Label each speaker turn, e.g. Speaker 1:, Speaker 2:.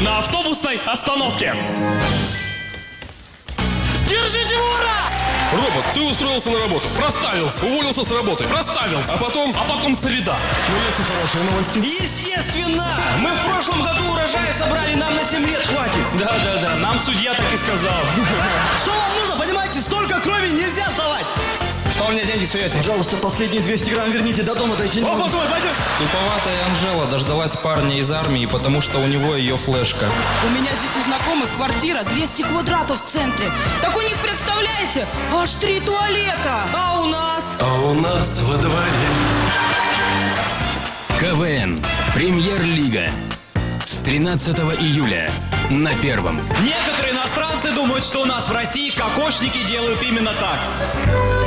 Speaker 1: на автобусной остановке.
Speaker 2: Держите вора!
Speaker 3: Робот, ты устроился на работу.
Speaker 1: Проставился.
Speaker 3: Уволился с работы.
Speaker 1: Проставился.
Speaker 3: А потом?
Speaker 1: А потом среда.
Speaker 3: Ну, если хорошие новости.
Speaker 2: Естественно! Мы в прошлом году урожай собрали, нам на 7 лет хватит.
Speaker 1: Да-да-да, нам судья так и сказал.
Speaker 2: Что вам Вы мне деньги суете?
Speaker 4: Пожалуйста, последние 200 грамм верните, до дома дойти не
Speaker 2: О,
Speaker 4: могу.
Speaker 2: боже мой, пойдем!
Speaker 5: Туповатая Анжела дождалась парня из армии, потому что у него ее флешка.
Speaker 6: У меня здесь у знакомых квартира 200 квадратов в центре. Так у них, представляете, аж три туалета. А у нас?
Speaker 7: А у нас во дворе
Speaker 8: КВН. Премьер-лига. С 13 июля на Первом.
Speaker 4: Некоторые иностранцы думают, что у нас в России кокошники делают именно так.